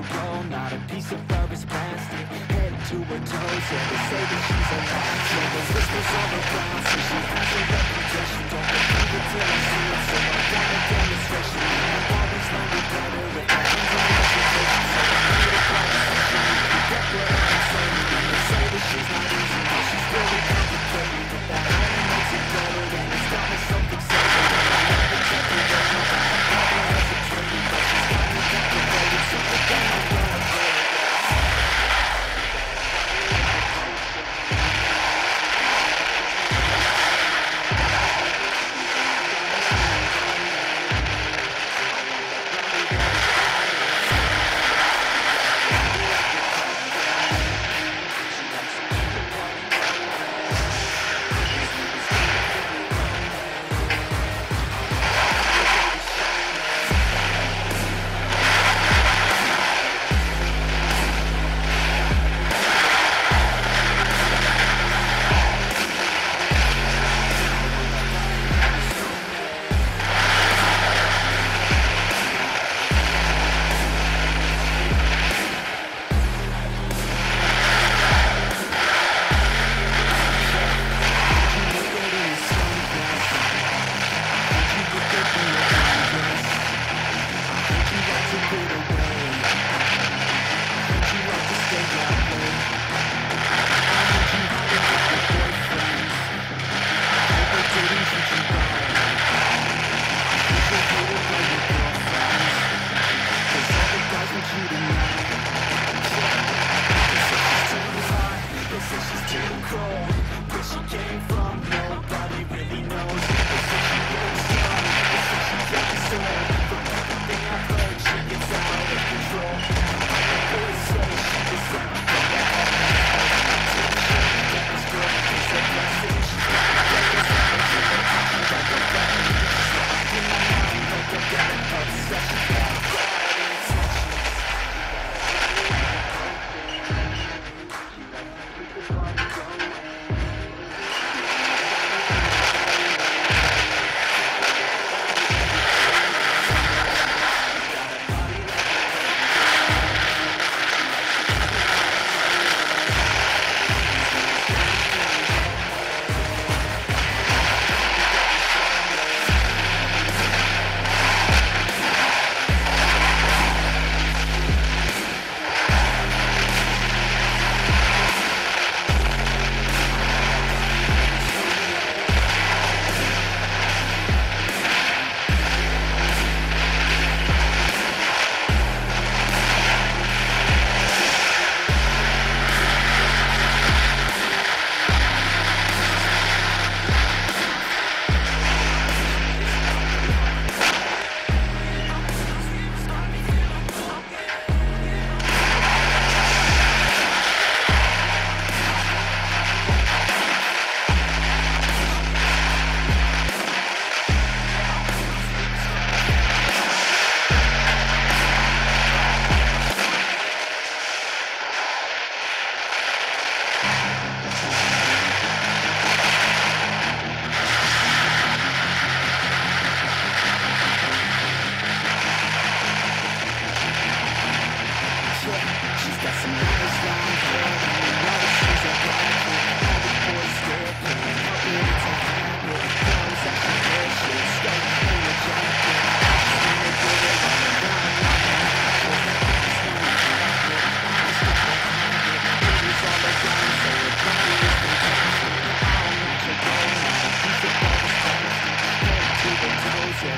not a piece of fur is plastic. Head to her toes, yeah, they say that she's a latch Yeah, there's whispers all around, so she has a reputation. Don't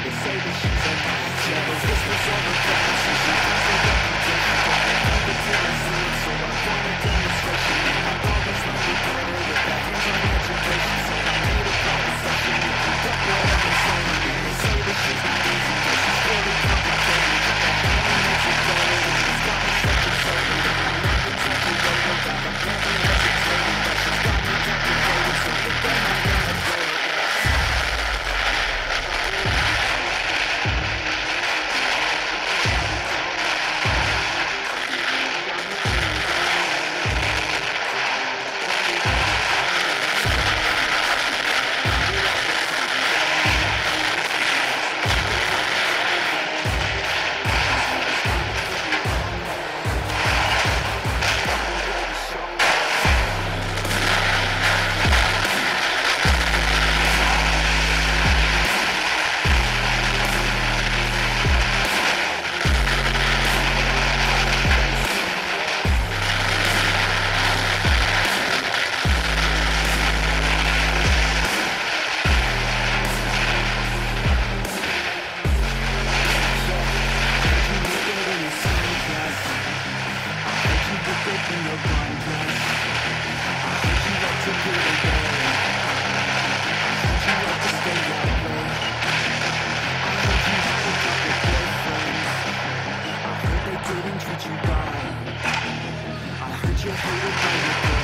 They say that she's a on the overcome you? I heard you're hated by your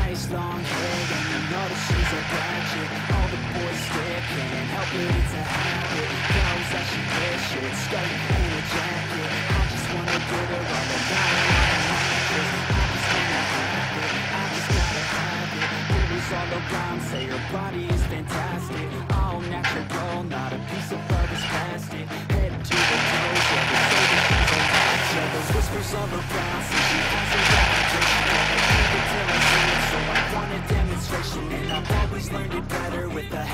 nice long hair And you know that she's a bad chick All the boys stare, can't help it, it's a habit. Clothes that she wears, short skirt and a jacket. I just wanna get her all the mattress I just wanna have it, I just gotta have it. All around say her body is fantastic